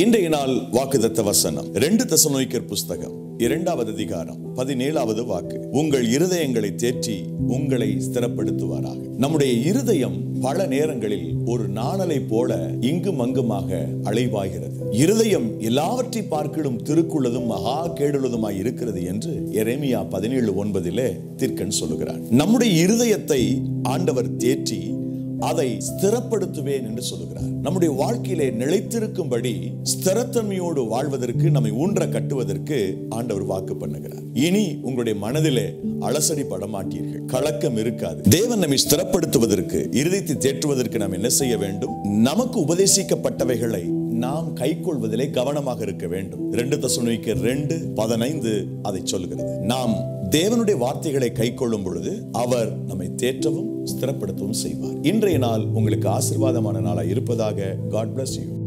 இன்றைய நாள் வாக்குதத்த வசனம். ரெண்டு தசனோய்க்கர் புஸ்தகம் இரண்டாவது அதிகாரம் பதினேழாவது வாக்கு. உங்கள் இருதயங்களை தேற்றி உங்களை ஸ்திரப்படுத்துவாராக. நம்முடைய இருதயம் பல நேரங்களில் ஒரு நாணலை போல இங்கும் அங்குமாக அலைவாகிறது. இருதயம் எல்லாவற்றை பார்க்கிலும் திருக்குள்ளதும் மகா கேடுள்ளதுமாய் இருக்கிறது என்று எரேமியா பதினேழு ஒன்பதிலே தீர்க்கன் சொல்லுகிறார் நம்முடைய இருதயத்தை ஆண்டவர் தேற்றி அதை ஸ்திரப்படுத்துவேன் என்று சொல்லுகிறார். நம்முடைய வாழ்க்கையிலே நிலைத்திருக்கும்படி ஸ்திரத்தன்மையோடு வாழ்வதற்கு நம்மை ஊன்ற கட்டுவதற்கு ஆண்டவர் வாக்கு பண்ணுகிறார். இனி உங்களுடைய மனதிலே அலசடி படமாட்டீர்கள் கலக்கம் இருக்காது. தேவன் நம்மை ஸ்திரப்படுத்துவதற்கு இருதயத்தை தேற்றுவதற்கு நாம் என்ன செய்ய வேண்டும்? நமக்கு உபதேசிக்கப்பட்டவைகளை நாம் கைக்கொள்வதிலே கவனமாக இருக்க வேண்டும். ரெண்டு தசுனிக்கு ரெண்டு பதினைந்து அதை சொல்கிறது நாம் தேவனுடைய வார்த்தைகளை கைக்கொள்ளும் பொழுது அவர் நம்மை தேற்றவும் ஸ்திரப்படுத்தவும் செய்வார். இன்றைய நாள் உங்களுக்கு ஆசிர்வாதமான நாளாக இருப்பதாக காட் பிளஸ் யூ